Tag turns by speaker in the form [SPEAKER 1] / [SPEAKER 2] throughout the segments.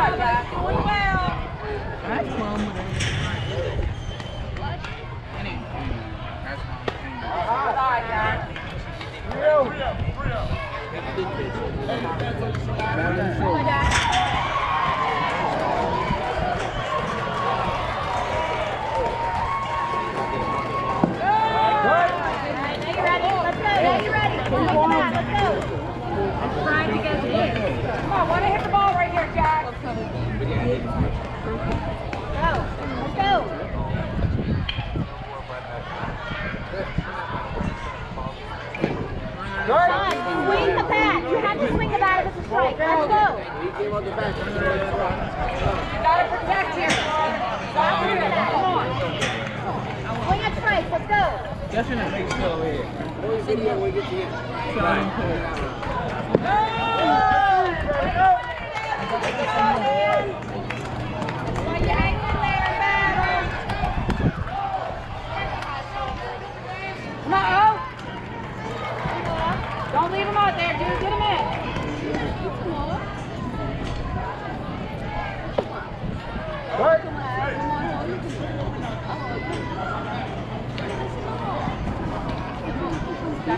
[SPEAKER 1] fight. Come on, Jack. Doing well. All right, Jack.
[SPEAKER 2] Real.
[SPEAKER 1] Come on, Jack. Now you're ready. Let's go. Now you're ready. Come on, let's go. I'm trying to get in. Come on, want to hit the ball right here, Jack. Go. Let's go. Fine. Swing the bat. You have to swing the bat if it's a strike. Let's go. You gotta protect here. Stop doing that. Come on. Swing a strike. Let's go. Why you hanging in there, man? Come on, O. Don't leave him out there, dude. Get him in. Step out.
[SPEAKER 2] Right.
[SPEAKER 1] They gotta see it, dude.
[SPEAKER 2] Oh,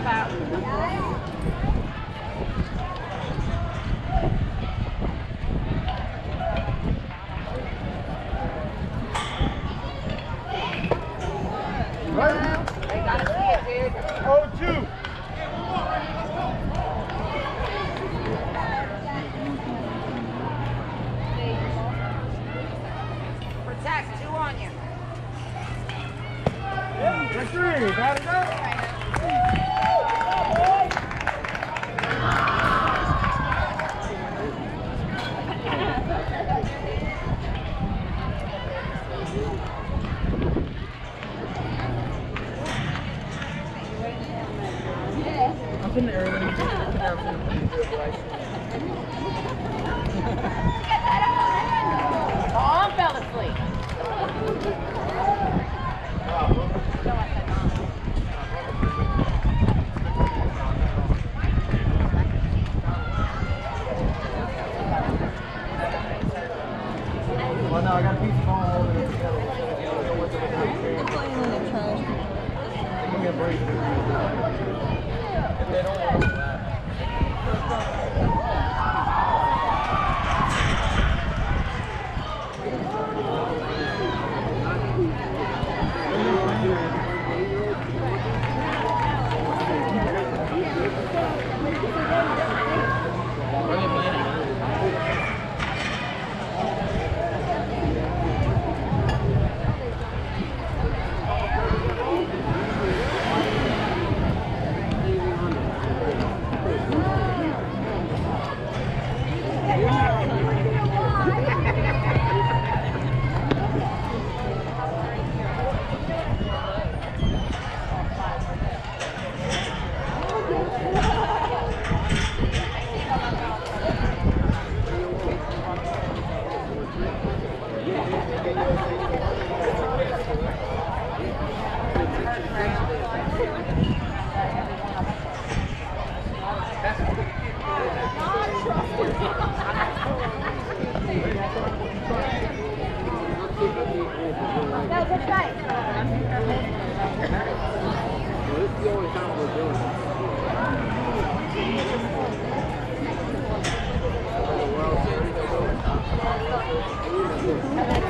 [SPEAKER 2] two.
[SPEAKER 1] Protect. Two on you.
[SPEAKER 2] That's three. Got it up.
[SPEAKER 1] Oh, I fell asleep.
[SPEAKER 2] Well, no, I got a piece of phone holding it together. Give me a break. If they don't want to
[SPEAKER 1] Terão Come in,